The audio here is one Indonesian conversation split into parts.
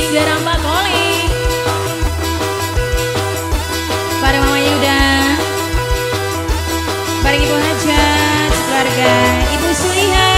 Singgah rambak koling Bareng Mama Yuda. Bareng Ibu Hajat Keluarga Ibu Suliha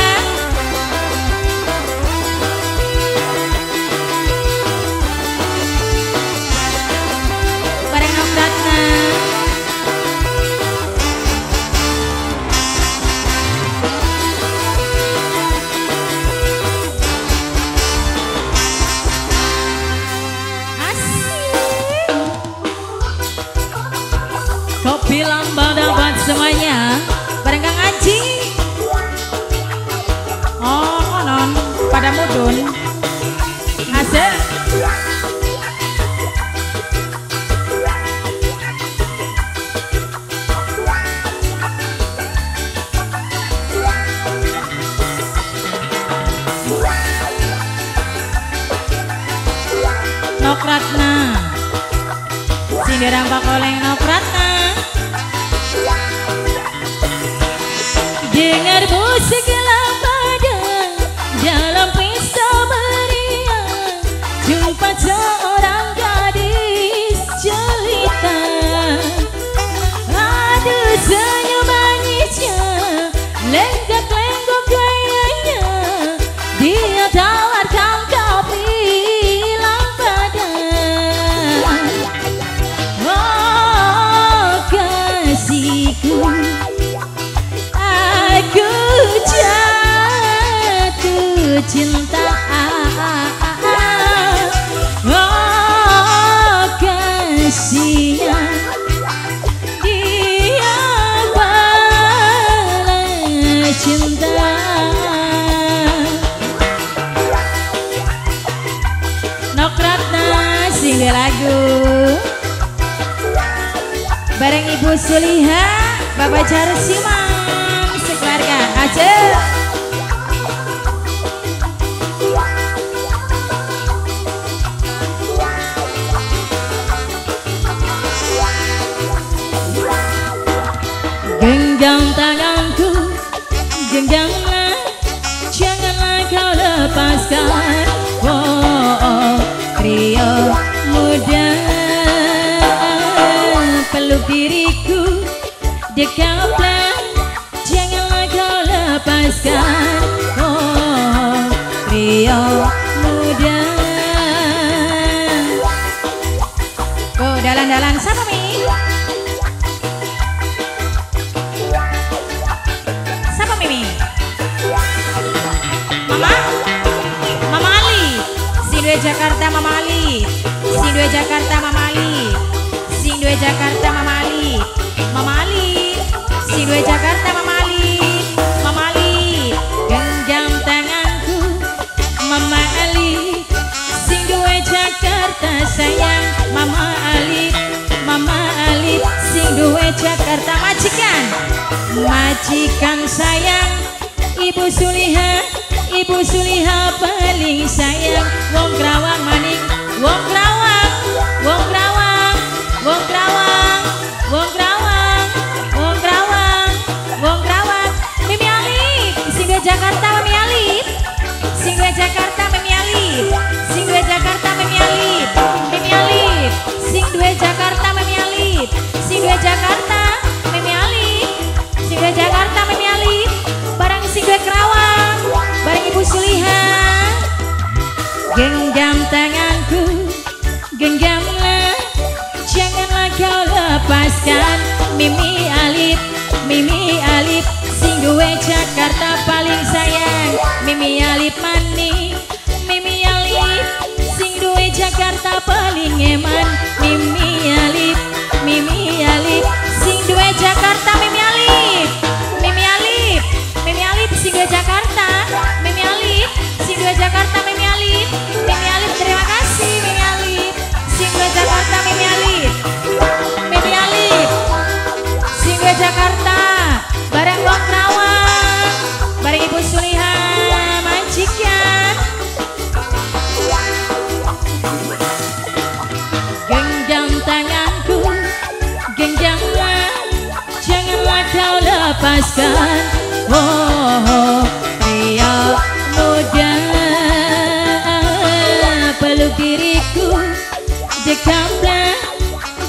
Nokratna Sindirang pakoleng Nokratna Dengar musik cinta. Oh kasihnya Dia balas cinta. Nokratna single lagu. Bareng Ibu Suliha Bapak Jarsimang Sekeluarga. Aceh Genggamlah Janganlah kau lepaskan. Oh, oh muda Peluk diriku. Dekaplah Jakarta Mama Ali. Sing dua Jakarta Mama Ali. Sing dua Jakarta Mama Ali. Mama Ali. Sing dua Jakarta Mama Ali. Mama Ali Genggam tanganku Mama Ali. Sing dua Jakarta sayang Mama Ali. Sing dua Jakarta majikan. Majikan sayang Ibu Suliha Ibu Suliha paling sayang Wong Kerawang maning Wong Kerawang Genggam tanganku Genggamlah Janganlah kau lepaskan Mimi Alif Mimi Alif. Sing dua Jakarta paling sayang Mimi Alif maning kau lepaskan. Oh, oh pria muda. Peluk diriku. Dekatlah.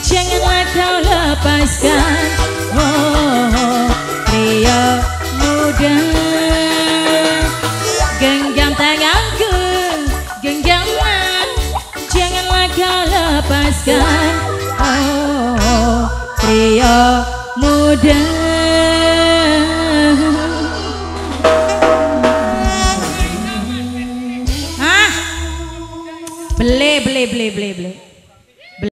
Janganlah kau lepaskan. Oh, oh pria muda. Genggam tanganku. Genggamlah. Janganlah kau lepaskan. Oh, oh pria muda